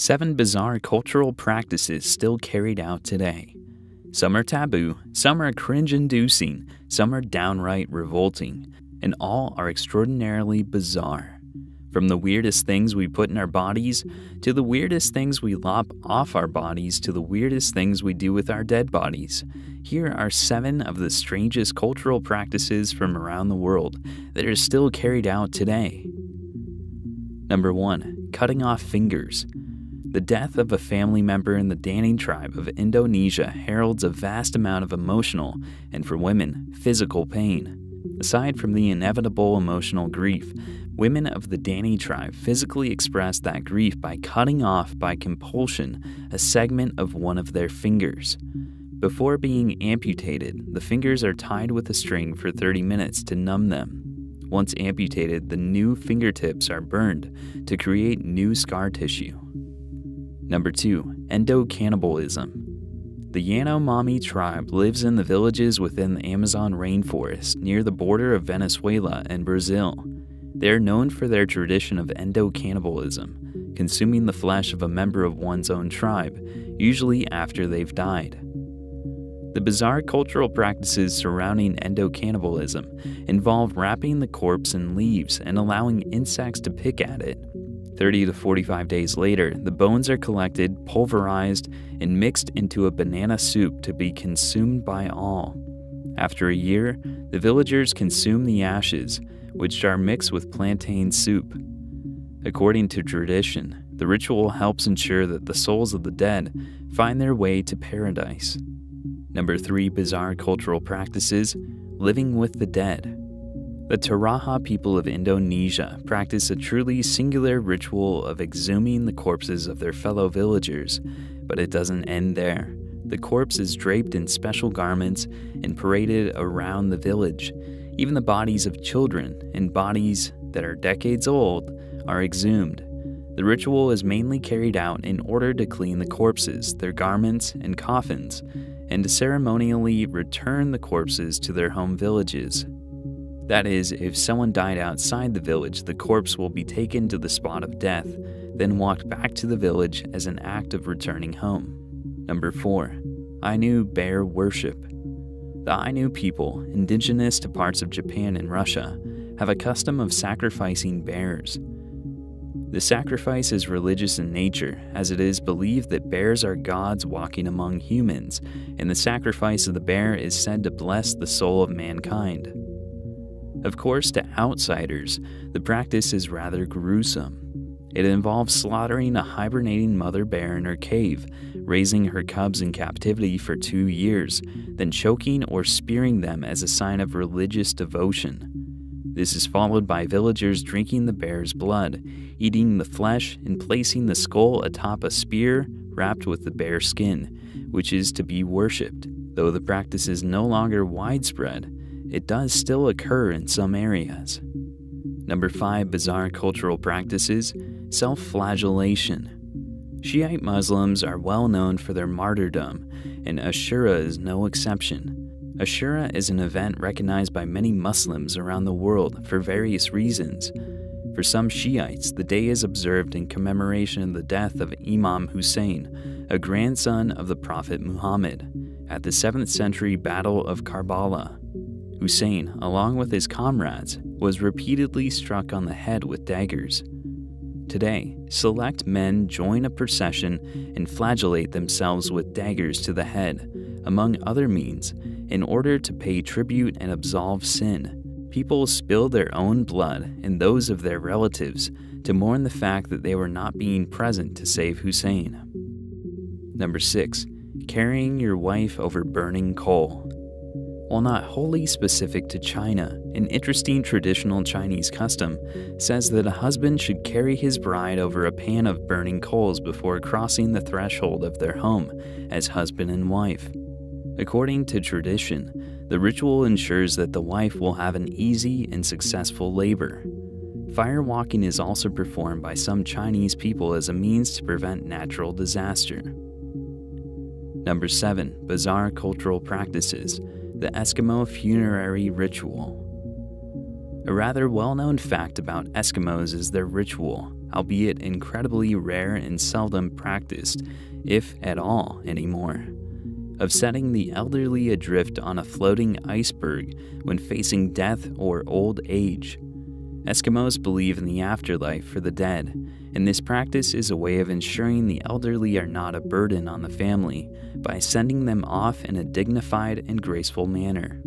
Seven bizarre cultural practices still carried out today. Some are taboo, some are cringe inducing, some are downright revolting, and all are extraordinarily bizarre. From the weirdest things we put in our bodies, to the weirdest things we lop off our bodies, to the weirdest things we do with our dead bodies. Here are seven of the strangest cultural practices from around the world that are still carried out today. Number one, cutting off fingers. The death of a family member in the Dani tribe of Indonesia heralds a vast amount of emotional, and for women, physical pain. Aside from the inevitable emotional grief, women of the Dani tribe physically express that grief by cutting off by compulsion a segment of one of their fingers. Before being amputated, the fingers are tied with a string for 30 minutes to numb them. Once amputated, the new fingertips are burned to create new scar tissue. Number 2. Endocannibalism. The Yanomami tribe lives in the villages within the Amazon rainforest near the border of Venezuela and Brazil. They are known for their tradition of endocannibalism, consuming the flesh of a member of one's own tribe, usually after they've died. The bizarre cultural practices surrounding endocannibalism involve wrapping the corpse in leaves and allowing insects to pick at it 30 to 45 days later, the bones are collected, pulverized, and mixed into a banana soup to be consumed by all. After a year, the villagers consume the ashes, which are mixed with plantain soup. According to tradition, the ritual helps ensure that the souls of the dead find their way to paradise. Number 3 Bizarre Cultural Practices Living with the Dead. The Toraja people of Indonesia practice a truly singular ritual of exhuming the corpses of their fellow villagers, but it doesn't end there. The corpse is draped in special garments and paraded around the village. Even the bodies of children and bodies that are decades old are exhumed. The ritual is mainly carried out in order to clean the corpses, their garments, and coffins, and to ceremonially return the corpses to their home villages. That is, if someone died outside the village, the corpse will be taken to the spot of death, then walked back to the village as an act of returning home. Number 4. Ainu Bear Worship. The Ainu people, indigenous to parts of Japan and Russia, have a custom of sacrificing bears. The sacrifice is religious in nature, as it is believed that bears are gods walking among humans, and the sacrifice of the bear is said to bless the soul of mankind. Of course, to outsiders, the practice is rather gruesome. It involves slaughtering a hibernating mother bear in her cave, raising her cubs in captivity for two years, then choking or spearing them as a sign of religious devotion. This is followed by villagers drinking the bear's blood, eating the flesh, and placing the skull atop a spear wrapped with the bear skin, which is to be worshipped. Though the practice is no longer widespread, it does still occur in some areas. Number 5 Bizarre Cultural Practices Self flagellation. Shiite Muslims are well known for their martyrdom, and Ashura is no exception. Ashura is an event recognized by many Muslims around the world for various reasons. For some Shiites, the day is observed in commemoration of the death of Imam Hussein, a grandson of the Prophet Muhammad, at the 7th century Battle of Karbala. Hussein, along with his comrades, was repeatedly struck on the head with daggers. Today, select men join a procession and flagellate themselves with daggers to the head, among other means, in order to pay tribute and absolve sin. People spill their own blood and those of their relatives to mourn the fact that they were not being present to save Hussein. Number 6. Carrying your wife over burning coal. While not wholly specific to China, an interesting traditional Chinese custom says that a husband should carry his bride over a pan of burning coals before crossing the threshold of their home as husband and wife. According to tradition, the ritual ensures that the wife will have an easy and successful labor. Fire walking is also performed by some Chinese people as a means to prevent natural disaster. Number 7. Bizarre cultural practices the Eskimo funerary ritual. A rather well known fact about Eskimos is their ritual. albeit incredibly rare and seldom practiced, if at all anymore, of setting the elderly adrift on a floating iceberg when facing death or old age. Eskimos believe in the afterlife for the dead, and this practice is a way of ensuring the elderly are not a burden on the family by sending them off in a dignified and graceful manner.